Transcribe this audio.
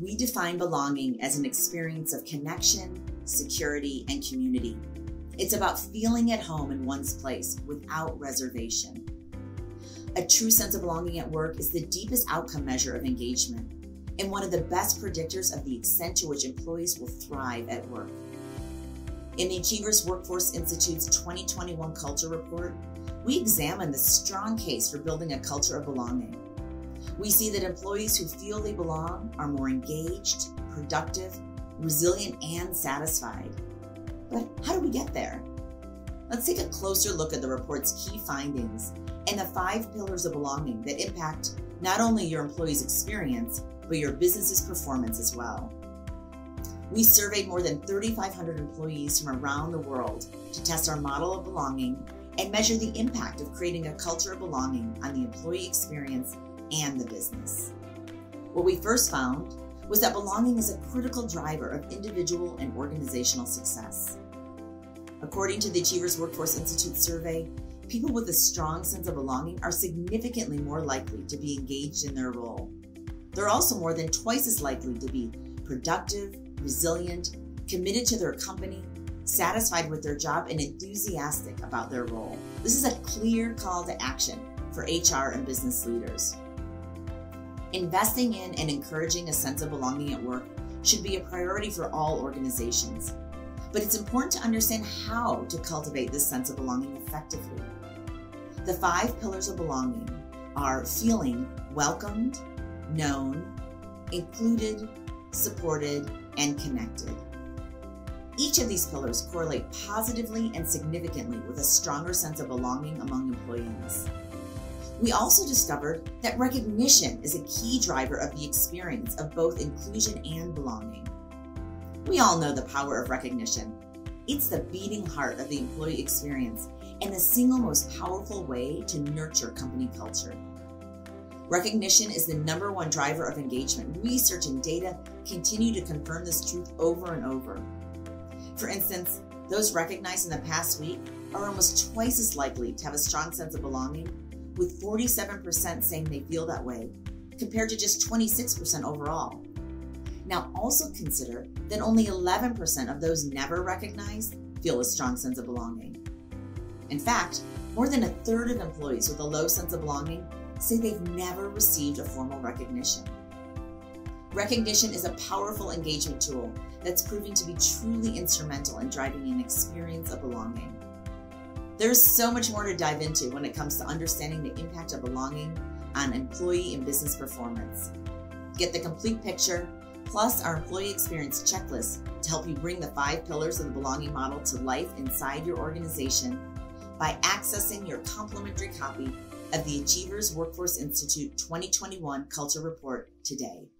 we define belonging as an experience of connection, security, and community. It's about feeling at home in one's place without reservation. A true sense of belonging at work is the deepest outcome measure of engagement and one of the best predictors of the extent to which employees will thrive at work. In the Achievers Workforce Institute's 2021 Culture Report, we examine the strong case for building a culture of belonging. We see that employees who feel they belong are more engaged, productive, resilient, and satisfied. But how do we get there? Let's take a closer look at the report's key findings and the five pillars of belonging that impact not only your employees' experience, but your business's performance as well. We surveyed more than 3,500 employees from around the world to test our model of belonging and measure the impact of creating a culture of belonging on the employee experience and the business. What we first found was that belonging is a critical driver of individual and organizational success. According to the Achievers Workforce Institute survey, people with a strong sense of belonging are significantly more likely to be engaged in their role. They're also more than twice as likely to be productive, resilient, committed to their company, satisfied with their job, and enthusiastic about their role. This is a clear call to action for HR and business leaders. Investing in and encouraging a sense of belonging at work should be a priority for all organizations. But it's important to understand how to cultivate this sense of belonging effectively. The five pillars of belonging are feeling welcomed, known, included, supported, and connected. Each of these pillars correlate positively and significantly with a stronger sense of belonging among employees. We also discovered that recognition is a key driver of the experience of both inclusion and belonging. We all know the power of recognition. It's the beating heart of the employee experience and the single most powerful way to nurture company culture. Recognition is the number one driver of engagement. Research and data continue to confirm this truth over and over. For instance, those recognized in the past week are almost twice as likely to have a strong sense of belonging with 47% saying they feel that way, compared to just 26% overall. Now, also consider that only 11% of those never recognized feel a strong sense of belonging. In fact, more than a third of employees with a low sense of belonging say they've never received a formal recognition. Recognition is a powerful engagement tool that's proving to be truly instrumental in driving an experience of belonging. There's so much more to dive into when it comes to understanding the impact of belonging on employee and business performance. Get the complete picture, plus our employee experience checklist to help you bring the five pillars of the belonging model to life inside your organization by accessing your complimentary copy of the Achievers Workforce Institute 2021 Culture Report today.